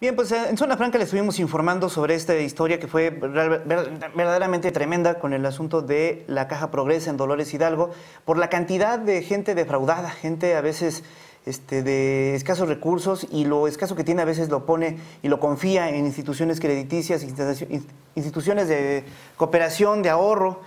Bien, pues en Zona Franca le estuvimos informando sobre esta historia que fue verdaderamente tremenda con el asunto de la Caja Progresa en Dolores Hidalgo, por la cantidad de gente defraudada, gente a veces este, de escasos recursos y lo escaso que tiene a veces lo pone y lo confía en instituciones crediticias, instituciones de cooperación, de ahorro.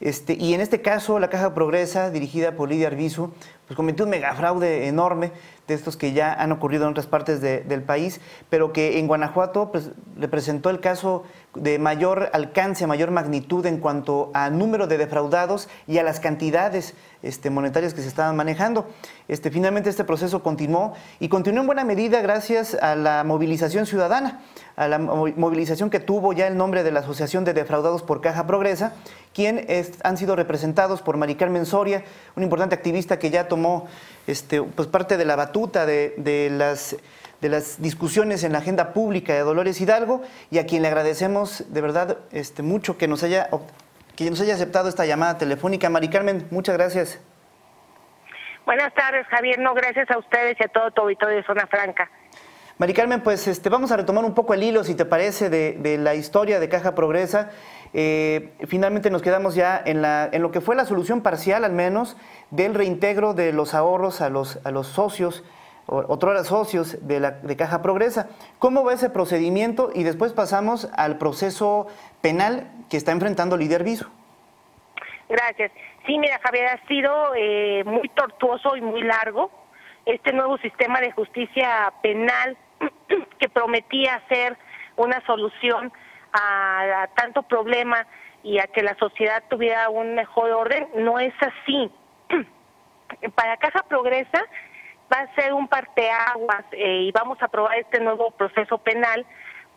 Este, y en este caso, la Caja Progresa, dirigida por Lidia Arbizu, pues cometió un megafraude enorme de estos que ya han ocurrido en otras partes del país, pero que en Guanajuato pues, representó el caso de mayor alcance, mayor magnitud en cuanto a número de defraudados y a las cantidades este, monetarias que se estaban manejando. Este, finalmente este proceso continuó y continuó en buena medida gracias a la movilización ciudadana, a la movilización que tuvo ya el nombre de la Asociación de Defraudados por Caja Progresa, quien han sido representados por Mari Carmen Soria, un importante activista que ya tomó este, pues parte de la batuta de, las de las discusiones en la agenda pública de Dolores Hidalgo y a quien le agradecemos de verdad este, mucho que nos haya que nos haya aceptado esta llamada telefónica. Mari Carmen, muchas gracias. Buenas tardes, Javier. No, gracias a ustedes y a todo tu auditorio de Zona Franca. Mari Carmen, pues este, vamos a retomar un poco el hilo, si te parece, de, la historia de Caja Progresa. Eh, finalmente nos quedamos ya en, la, en lo que fue la solución parcial, al menos, del reintegro de los ahorros a los, a los socios, otros socios de, la, de Caja Progresa. ¿Cómo va ese procedimiento? Y después pasamos al proceso penal que está enfrentando Líder Viso. Gracias. Sí, mira, Javier, ha sido eh, muy tortuoso y muy largo este nuevo sistema de justicia penal que prometía ser una solución a, tanto problema y a que la sociedad tuviera un mejor orden, no es así. Para Caja Progresa va a ser un parteaguas eh, y vamos a aprobar este nuevo proceso penal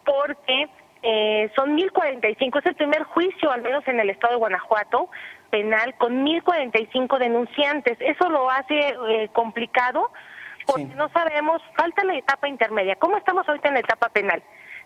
porque eh, son 1045, es el primer juicio, al menos en el estado de Guanajuato, penal, con 1045 denunciantes. Eso lo hace eh, complicado porque no sabemos, falta la etapa intermedia. ¿Cómo estamos ahorita en la etapa penal?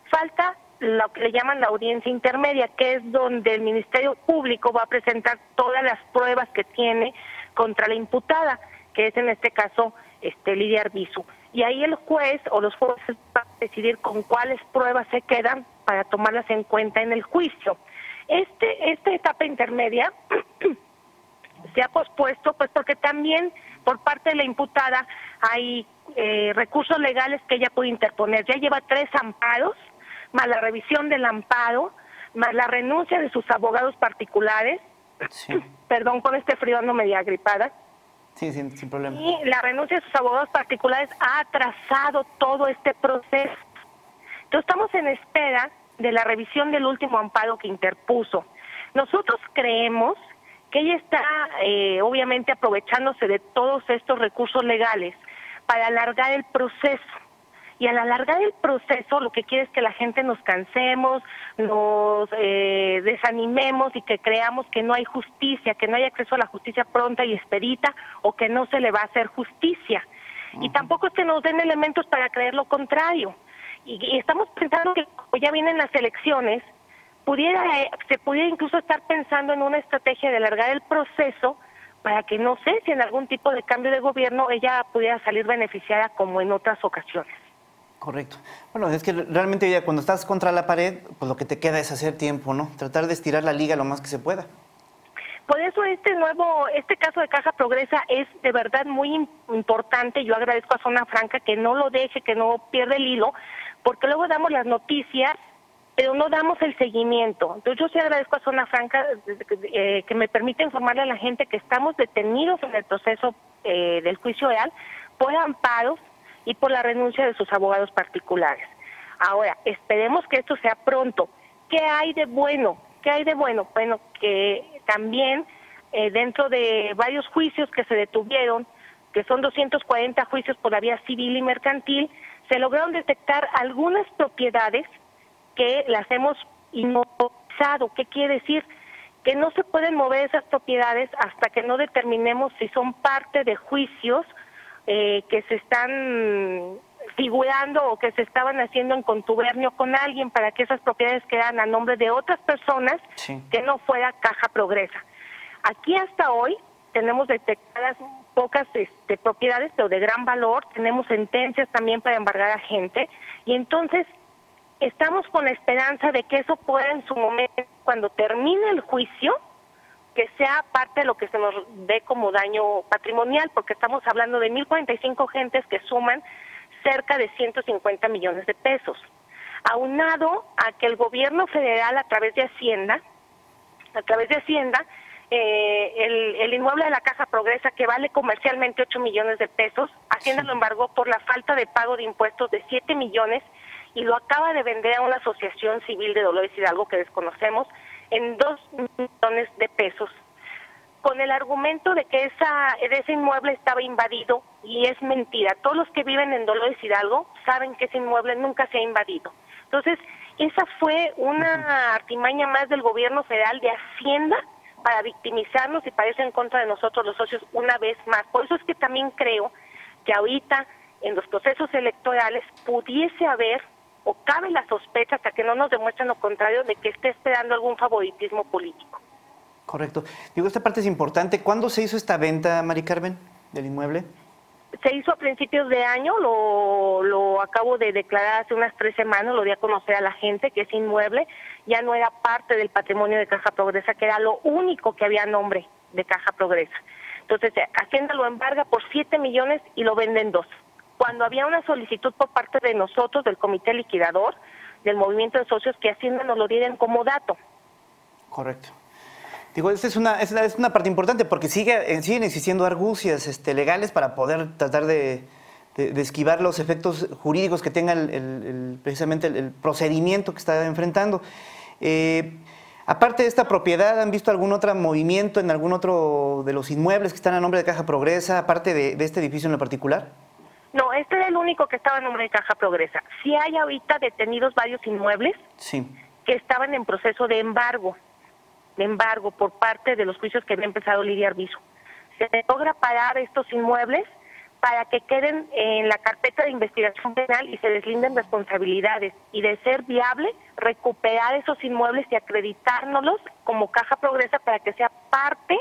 Falta lo que le llaman la audiencia intermedia, que es donde el Ministerio Público va a presentar todas las pruebas que tiene contra la imputada, que es en este caso este Lidia Arbizu. Y ahí el juez o los jueces van a decidir con cuáles pruebas se quedan para tomarlas en cuenta en el juicio. Este, esta etapa intermedia se ha pospuesto pues porque también por parte de la imputada hay eh, recursos legales que ella puede interponer. Ya lleva tres amparos, más la revisión del amparo, más la renuncia de sus abogados particulares. Perdón, con este frío no media agripada. Sí, sin, sin problema. Y la renuncia de sus abogados particulares ha atrasado todo este proceso. Entonces estamos en espera de la revisión del último amparo que interpuso. Nosotros creemos que ella está eh, obviamente aprovechándose de todos estos recursos legales para alargar el proceso. Y al alargar el proceso lo que quiere es que la gente nos cansemos, nos eh, desanimemos y que creamos que no hay justicia, que no hay acceso a la justicia pronta y expedita o que no se le va a hacer justicia. Y tampoco es que nos den elementos para creer lo contrario. Y, estamos pensando que ya vienen las elecciones, pudiera, eh, se pudiera incluso estar pensando en una estrategia de alargar el proceso para que no sé si en algún tipo de cambio de gobierno ella pudiera salir beneficiada como en otras ocasiones. Correcto. Bueno, es que realmente ya cuando estás contra la pared, pues lo que te queda es hacer tiempo, ¿no? Tratar de estirar la liga lo más que se pueda. Por eso este nuevo, este caso de Caja Progresa es de verdad muy importante. Yo agradezco a Zona Franca que no lo deje, que no pierda el hilo, porque luego damos las noticias pero no damos el seguimiento. Entonces yo sí agradezco a Zona Franca eh, que me permite informarle a la gente que estamos detenidos en el proceso eh, del juicio real por amparos y por la renuncia de sus abogados particulares. Ahora, esperemos que esto sea pronto. ¿Qué hay de bueno? ¿Qué hay de bueno? Bueno, que también eh, dentro de varios juicios que se detuvieron, que son 240 juicios por vía civil y mercantil, se lograron detectar algunas propiedades que las hemos inmovilizado. ¿Qué quiere decir? Que no se pueden mover esas propiedades hasta que no determinemos si son parte de juicios eh, que se están figurando o que se estaban haciendo en contubernio con alguien para que esas propiedades quedan a nombre de otras personas que no fuera Caja Progresa. Aquí hasta hoy tenemos detectadas pocas este, propiedades, pero de gran valor. Tenemos sentencias también para embargar a gente. Y entonces estamos con la esperanza de que eso pueda en su momento, cuando termine el juicio, que sea parte de lo que se nos dé como daño patrimonial, porque estamos hablando de 1.045 gentes que suman cerca de 150 millones de pesos. Aunado a que el gobierno federal a través de Hacienda, a través de Hacienda, eh, el, el, inmueble de la Caja Progresa, que vale comercialmente 8 millones de pesos, Hacienda lo embargó por la falta de pago de impuestos de 7 millones y lo acaba de vender a una asociación civil de Dolores Hidalgo que desconocemos en 2 millones de pesos con el argumento de que esa, ese inmueble estaba invadido y es mentira. Todos los que viven en Dolores Hidalgo saben que ese inmueble nunca se ha invadido. Entonces, esa fue una artimaña más del gobierno federal de Hacienda para victimizarnos y para irse en contra de nosotros los socios una vez más. Por eso es que también creo que ahorita en los procesos electorales pudiese haber o cabe la sospecha hasta que no nos demuestren lo contrario de que esté esperando algún favoritismo político. Correcto. Digo, esta parte es importante. ¿Cuándo se hizo esta venta, Mari Carmen, del inmueble? Se hizo a principios de año, lo, lo acabo de declarar hace unas tres semanas, lo di a conocer a la gente que ese inmueble ya no era parte del patrimonio de Caja Progresa, que era lo único que había nombre de Caja Progresa. Entonces, Hacienda lo embarga por 7 millones y lo venden dos. Cuando había una solicitud por parte de nosotros, del comité liquidador, del movimiento de socios, que Hacienda nos lo dieran como dato. Correcto. Digo, esta es una, es una, parte importante porque sigue, eh, siguen existiendo argucias este, legales para poder tratar de, esquivar los efectos jurídicos que tenga el, precisamente el, procedimiento que está enfrentando. Eh, aparte de esta propiedad, ¿han visto algún otro movimiento en algún otro de los inmuebles que están a nombre de Caja Progresa, aparte de, este edificio en lo particular? No, este era el único que estaba a nombre de Caja Progresa. Sí hay ahorita detenidos varios inmuebles que estaban en proceso de embargo de embargo por parte de los juicios que había empezado Lidia Arbizu. Se logra parar estos inmuebles para que queden en la carpeta de investigación penal y se deslinden responsabilidades y de ser viable recuperar esos inmuebles y acreditárnoslos como caja progresa para que sea parte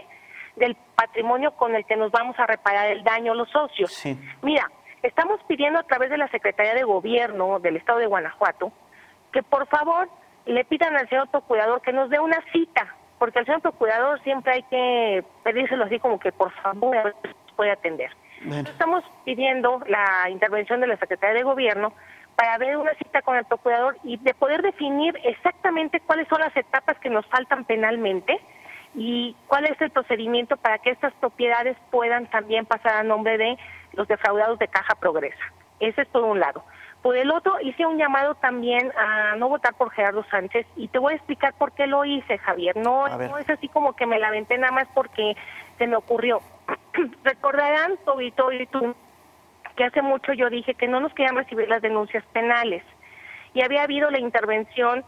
del patrimonio con el que nos vamos a reparar el daño a los socios. Mira, estamos pidiendo a través de la Secretaría de Gobierno del Estado de Guanajuato que por favor le pidan al señor procurador que nos dé una cita porque al señor procurador siempre hay que pedírselo así como que por favor a ver si puede atender. Estamos pidiendo la intervención de la Secretaría de Gobierno para ver una cita con el procurador y de poder definir exactamente cuáles son las etapas que nos faltan penalmente y cuál es el procedimiento para que estas propiedades puedan también pasar a nombre de los defraudados de Caja Progresa. Ese es por un lado. Por el otro, hice un llamado también a no votar por Gerardo Sánchez y te voy a explicar por qué lo hice, Javier. No, no es así como que me la aventé nada más porque se me ocurrió. Recordarán, Tobito y tú, que hace mucho yo dije que no nos querían recibir las denuncias penales y había habido la intervención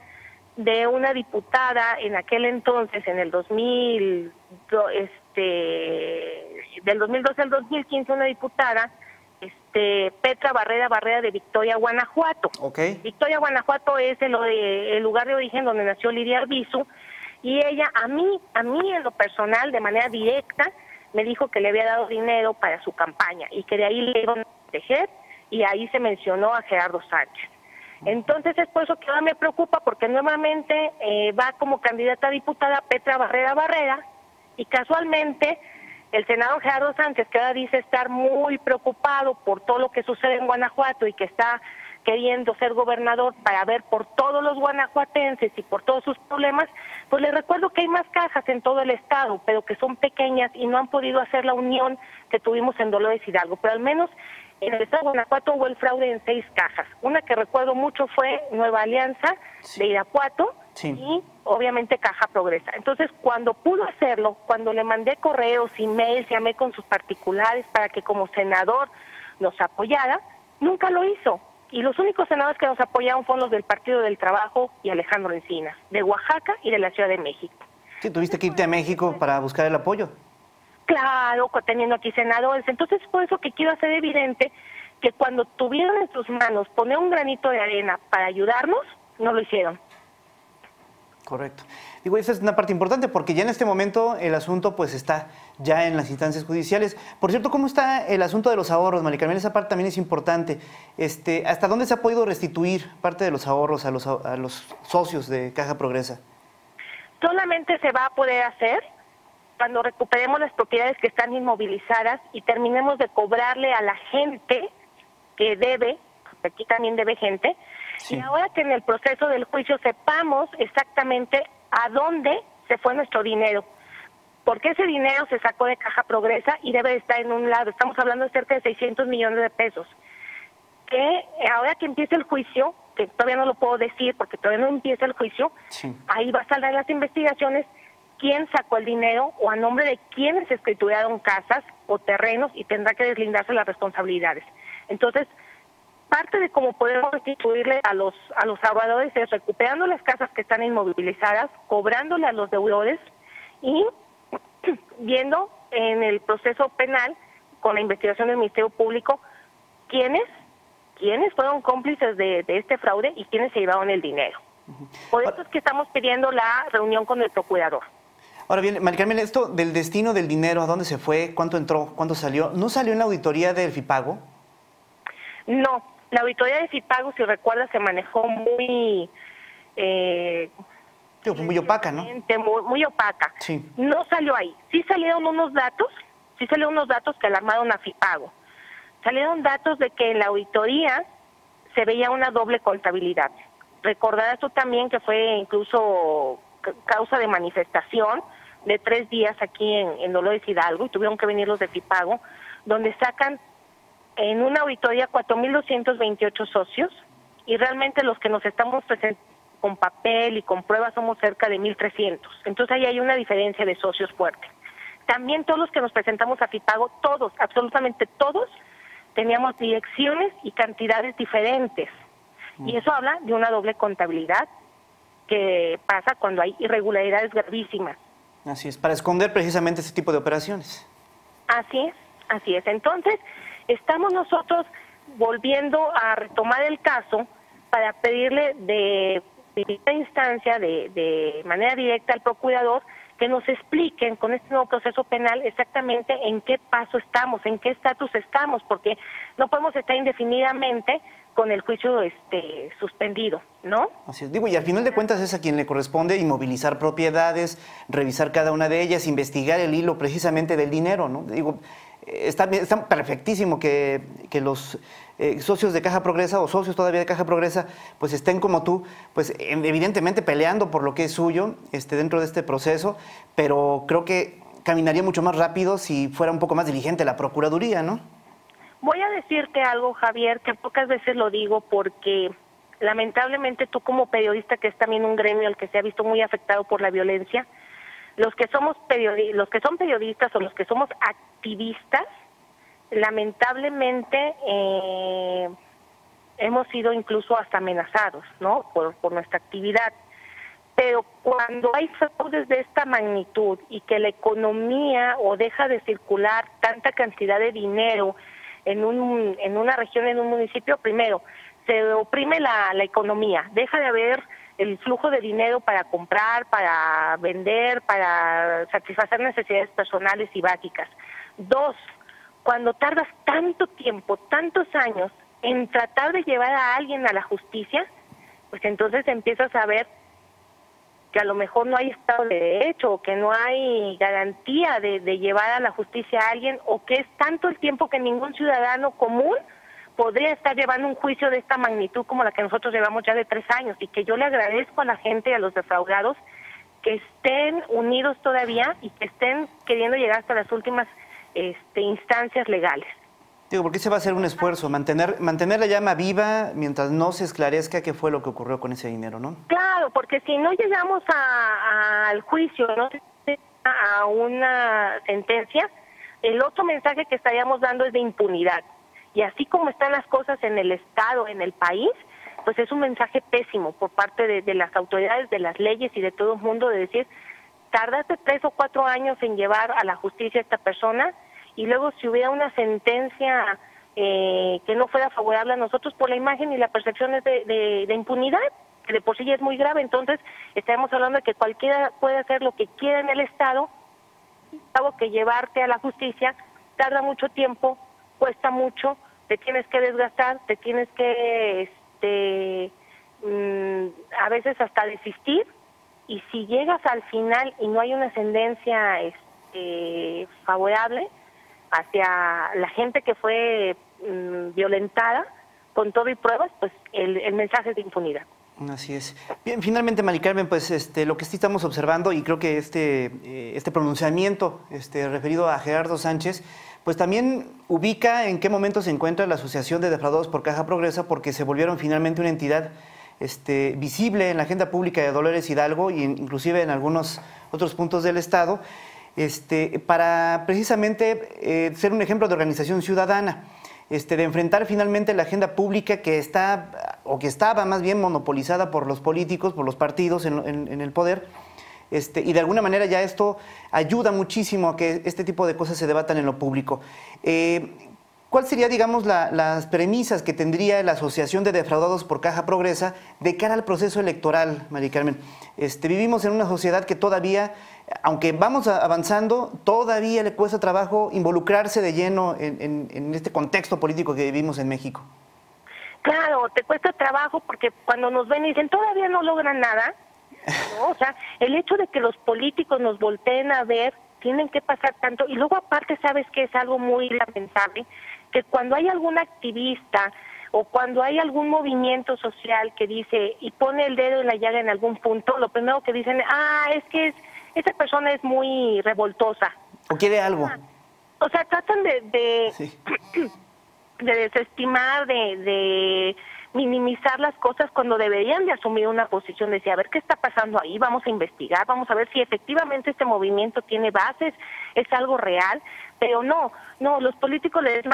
de una diputada en aquel entonces, en el 2000, este, del 2012 al 2015, una diputada este, Petra Barrera Barrera de Victoria, Guanajuato. Victoria, Guanajuato es el, el, lugar de origen donde nació Lidia Arbizu y ella a mí, a mí en lo personal, de manera directa, me dijo que le había dado dinero para su campaña y que de ahí le iban a proteger y ahí se mencionó a Gerardo Sánchez. Entonces es por eso que ahora me preocupa porque nuevamente eh, va como candidata a diputada Petra Barrera Barrera y casualmente el senador Gerardo Sánchez, que ahora dice estar muy preocupado por todo lo que sucede en Guanajuato y que está queriendo ser gobernador para ver por todos los guanajuatenses y por todos sus problemas, pues le recuerdo que hay más cajas en todo el estado, pero que son pequeñas y no han podido hacer la unión que tuvimos en Dolores Hidalgo. Pero al menos en el estado de Guanajuato hubo el fraude en seis cajas. Una que recuerdo mucho fue Nueva Alianza de Irapuato, y obviamente Caja Progresa. Entonces, cuando pudo hacerlo, cuando le mandé correos, emails, llamé con sus particulares para que como senador nos apoyara, nunca lo hizo. Y los únicos senadores que nos apoyaron fueron los del Partido del Trabajo y Alejandro Encina, de Oaxaca y de la Ciudad de México. Sí, tuviste que irte a México para buscar el apoyo. Claro, teniendo aquí senadores. Entonces, por eso que quiero hacer evidente que cuando tuvieron en sus manos poner un granito de arena para ayudarnos, no lo hicieron. Correcto. Digo, esa es una parte importante porque ya en este momento el asunto pues está ya en las instancias judiciales. Por cierto, ¿cómo está el asunto de los ahorros, Maricarmen? Esa parte también es importante. Este, ¿Hasta dónde se ha podido restituir parte de los ahorros a los, a los socios de Caja Progresa? Solamente se va a poder hacer cuando recuperemos las propiedades que están inmovilizadas y terminemos de cobrarle a la gente que debe, aquí también debe gente, y ahora que en el proceso del juicio sepamos exactamente a dónde se fue nuestro dinero, porque ese dinero se sacó de Caja Progresa y debe estar en un lado, estamos hablando de cerca de 600 millones de pesos, que ahora que empiece el juicio, que todavía no lo puedo decir porque todavía no empieza el juicio, ahí va a salir las investigaciones quién sacó el dinero o a nombre de quiénes escrituraron casas o terrenos y tendrá que deslindarse las responsabilidades. Entonces, parte de cómo podemos restituirle a los a los ahorradores es recuperando las casas que están inmovilizadas, cobrándole a los deudores y viendo en el proceso penal con la investigación del Ministerio Público quiénes quiénes fueron cómplices de, de este fraude y quiénes se llevaron el dinero. Por eso es que estamos pidiendo la reunión con el procurador. Ahora bien, Maricarmen, esto del destino del dinero, ¿a dónde se fue? ¿Cuánto entró? ¿Cuánto salió? ¿No salió en la auditoría del FIPAGO? No, la auditoría del FIPAGO, si recuerdas, se manejó muy... Eh, muy opaca, ¿no? Muy, opaca. Sí. No salió ahí. Sí salieron unos datos, sí salieron unos datos que alarmaron a FIPAGO. Salieron datos de que en la auditoría se veía una doble contabilidad. Recordarás tú también que fue incluso causa de manifestación de tres días aquí en, Dolores Hidalgo y tuvieron que venir los de Fipago, donde sacan en una auditoría 4.228 socios y realmente los que nos estamos presentando con papel y con pruebas somos cerca de 1.300. Entonces ahí hay una diferencia de socios fuerte. También todos los que nos presentamos a Fipago, todos, absolutamente todos, teníamos direcciones y cantidades diferentes. Y eso habla de una doble contabilidad que pasa cuando hay irregularidades gravísimas. Así es, para esconder precisamente ese tipo de operaciones. Así es, así es. Entonces, estamos nosotros volviendo a retomar el caso para pedirle de primera instancia, de, de manera directa al procurador, que nos expliquen con este nuevo proceso penal exactamente en qué paso estamos, en qué estatus estamos, porque no podemos estar indefinidamente con el juicio este suspendido, ¿no? Así es, digo, y al final de cuentas es a quien le corresponde inmovilizar propiedades, revisar cada una de ellas, investigar el hilo precisamente del dinero, ¿no? Digo, está, perfectísimo que, que los eh, socios de Caja Progresa o socios todavía de Caja Progresa, pues estén como tú, pues evidentemente peleando por lo que es suyo este, dentro de este proceso, pero creo que caminaría mucho más rápido si fuera un poco más diligente la Procuraduría, ¿no? Voy a decirte algo, Javier, que pocas veces lo digo porque lamentablemente tú como periodista, que es también un gremio al que se ha visto muy afectado por la violencia, los que somos los que son periodistas o los que somos activistas, lamentablemente eh, hemos sido incluso hasta amenazados, ¿no? Por, por nuestra actividad. Pero cuando hay fraudes de esta magnitud y que la economía o deja de circular tanta cantidad de dinero en, un, en una región, en un municipio, primero, se oprime la, la economía, deja de haber el flujo de dinero para comprar, para vender, para satisfacer necesidades personales y básicas. Dos, cuando tardas tanto tiempo, tantos años en tratar de llevar a alguien a la justicia, pues entonces empiezas a ver que a lo mejor no hay Estado de Derecho o que no hay garantía de, llevar a la justicia a alguien o que es tanto el tiempo que ningún ciudadano común podría estar llevando un juicio de esta magnitud como la que nosotros llevamos ya de tres años. Y que yo le agradezco a la gente y a los defraudados que estén unidos todavía y que estén queriendo llegar hasta las últimas este, instancias legales. Digo, porque se va a hacer un esfuerzo, mantener, mantener la llama viva mientras no se esclarezca qué fue lo que ocurrió con ese dinero, ¿no? Claro, porque si no llegamos al juicio, no a una sentencia, el otro mensaje que estaríamos dando es de impunidad. Y así como están las cosas en el Estado, en el país, pues es un mensaje pésimo por parte de, de las autoridades, de las leyes y de todo el mundo de decir, tardaste tres o cuatro años en llevar a la justicia a esta persona, y luego si hubiera una sentencia eh, que no fuera favorable a nosotros por la imagen y la percepción de, de, impunidad, que de por sí ya es muy grave. Entonces, estamos hablando de que cualquiera puede hacer lo que quiera en el Estado, algo que llevarte a la justicia tarda mucho tiempo, cuesta mucho, te tienes que desgastar, te tienes que, este, mm, a veces hasta desistir, y si llegas al final y no hay una ascendencia este, favorable hacia la gente que fue mm, violentada, con todo y pruebas, pues el, mensaje es de impunidad. Así es. Bien, finalmente, Mari Carmen, pues este, lo que sí estamos observando, y creo que este, eh, este pronunciamiento este, referido a Gerardo Sánchez, pues también ubica en qué momento se encuentra la Asociación de Defraudados por Caja Progresa, porque se volvieron finalmente una entidad este, visible en la agenda pública de Dolores Hidalgo e inclusive en algunos otros puntos del Estado, este, para precisamente eh, ser un ejemplo de organización ciudadana. Este, de enfrentar finalmente la agenda pública que está, o que estaba más bien monopolizada por los políticos, por los partidos en, el poder, y de alguna manera ya esto ayuda muchísimo a que este tipo de cosas se debatan en lo público. Eh, ¿Cuál sería, digamos, las premisas que tendría la Asociación de Defraudados por Caja Progresa de cara al proceso electoral, María Carmen? Este, vivimos en una sociedad que todavía, aunque vamos avanzando, todavía le cuesta trabajo involucrarse de lleno en, este contexto político que vivimos en México. Claro, te cuesta trabajo porque cuando nos ven y dicen todavía no logran nada, o sea, el hecho de que los políticos nos volteen a ver tienen que pasar tanto y luego aparte sabes que es algo muy lamentable que cuando hay algún activista o cuando hay algún movimiento social que dice y pone el dedo en la llaga en algún punto, lo primero que dicen, ah, es que es, esa persona es muy revoltosa. O quiere algo. Ah, o sea, tratan de, de, de desestimar, de, de minimizar las cosas cuando deberían de asumir una posición, de decir, a ver qué está pasando ahí, vamos a investigar, vamos a ver si efectivamente este movimiento tiene bases, es algo real, pero no, no, los políticos les,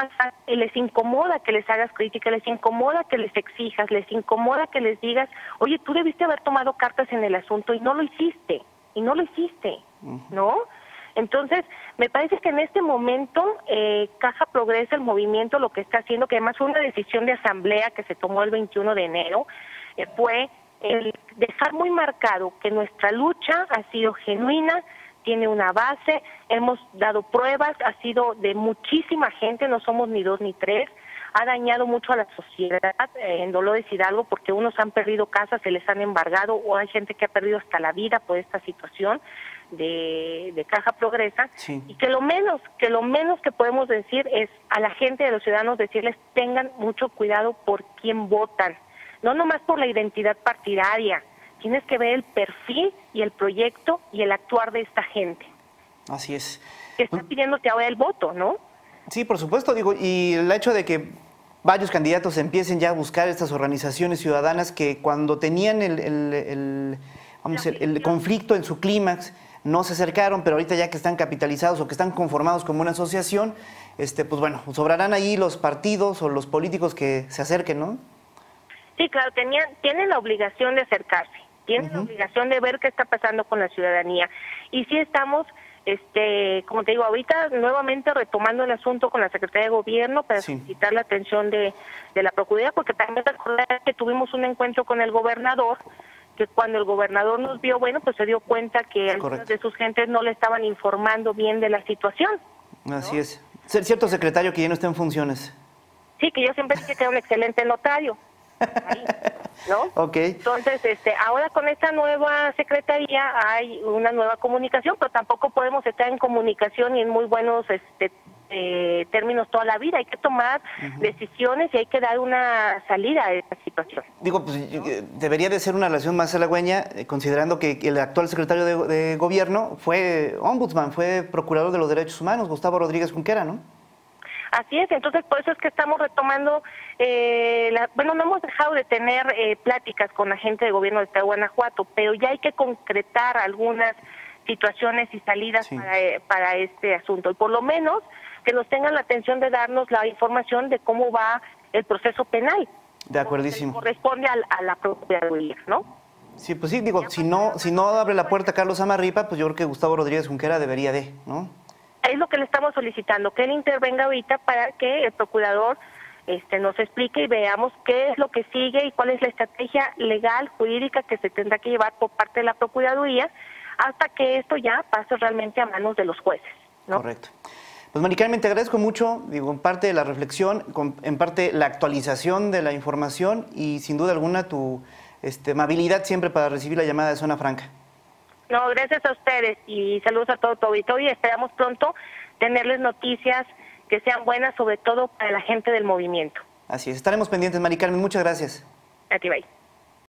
les incomoda que les hagas crítica, les incomoda que les exijas, les incomoda que les digas, oye, tú debiste haber tomado cartas en el asunto y no lo hiciste, y no lo hiciste, ¿no? Entonces, me parece que en este momento eh, Caja Progresa, el movimiento, lo que está haciendo, que además fue una decisión de asamblea que se tomó el 21 de enero, eh, fue el dejar muy marcado que nuestra lucha ha sido genuina, tiene una base, hemos dado pruebas, ha sido de muchísima gente, no somos ni dos ni tres, ha dañado mucho a la sociedad eh, en Dolores Hidalgo porque unos han perdido casas, se les han embargado o hay gente que ha perdido hasta la vida por esta situación de, Caja Progresa y que lo menos que lo menos que podemos decir es a la gente de los ciudadanos decirles tengan mucho cuidado por quién votan, no nomás por la identidad partidaria, tienes que ver el perfil y el proyecto y el actuar de esta gente. Así es. Que está pidiéndote ahora el voto, ¿no? Sí, por supuesto, digo, y el hecho de que varios candidatos empiecen ya a buscar estas organizaciones ciudadanas que cuando tenían el, el, vamos, el conflicto en su clímax, no se acercaron, pero ahorita ya que están capitalizados o que están conformados como una asociación, este, pues bueno, sobrarán ahí los partidos o los políticos que se acerquen, ¿no? Sí, claro, tenían, tienen la obligación de acercarse, tienen la obligación de ver qué está pasando con la ciudadanía. Y sí estamos, este, como te digo, ahorita nuevamente retomando el asunto con la Secretaría de Gobierno para solicitar la atención de, de la Procuraduría, porque también recordar que tuvimos un encuentro con el gobernador, que cuando el gobernador nos vio, bueno, pues se dio cuenta que algunas de sus gentes no le estaban informando bien de la situación. Así es. Ser cierto secretario que ya no está en funciones. Sí, que yo siempre dije que era un excelente notario. ¿No? Ok. Entonces, este, ahora con esta nueva secretaría hay una nueva comunicación, pero tampoco podemos estar en comunicación y en muy buenos este, eh, términos toda la vida. Hay que tomar decisiones y hay que dar una salida a esta situación. Digo, pues eh, debería de ser una relación más halagüeña, eh, considerando que el actual secretario de, gobierno fue ombudsman, fue procurador de los derechos humanos, Gustavo Rodríguez Junquera, ¿no? Así es, entonces por eso es que estamos retomando, eh, bueno, no hemos dejado de tener pláticas con la gente de gobierno de Guanajuato, pero ya hay que concretar algunas situaciones y salidas para, para este asunto. Y por lo menos que nos tengan la atención de darnos la información de cómo va el proceso penal. De acuerdísimo. Corresponde a, la Procuraduría, ¿no? Sí, pues sí, digo, si no, si no abre la puerta Carlos Amarripa, pues yo creo que Gustavo Rodríguez Junquera debería de, ¿no? Es lo que le estamos solicitando, que él intervenga ahorita para que el procurador este, nos explique y veamos qué es lo que sigue y cuál es la estrategia legal, jurídica que se tendrá que llevar por parte de la Procuraduría hasta que esto ya pase realmente a manos de los jueces. Correcto. Pues Mari Carmen, te agradezco mucho, digo, en parte la reflexión, en parte la actualización de la información y sin duda alguna tu este, amabilidad siempre para recibir la llamada de Zona Franca. No, gracias a ustedes y saludos a todo tu auditorio y esperamos pronto tenerles noticias que sean buenas, sobre todo para la gente del movimiento. Así es, estaremos pendientes, Mari Carmen, muchas gracias. A ti, bye.